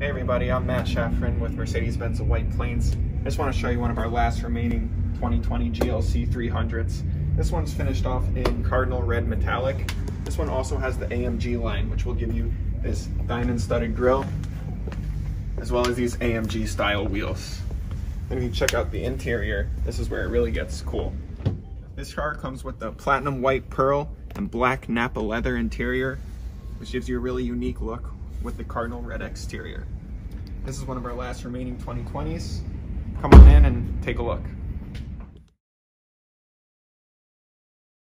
Hey everybody, I'm Matt Schafran with Mercedes-Benz of White Plains. I just want to show you one of our last remaining 2020 GLC 300s. This one's finished off in Cardinal Red Metallic. This one also has the AMG line, which will give you this diamond studded grille, as well as these AMG style wheels. Then if you check out the interior, this is where it really gets cool. This car comes with the platinum white pearl and black Nappa leather interior, which gives you a really unique look with the Cardinal red exterior. This is one of our last remaining 2020s. Come on in and take a look.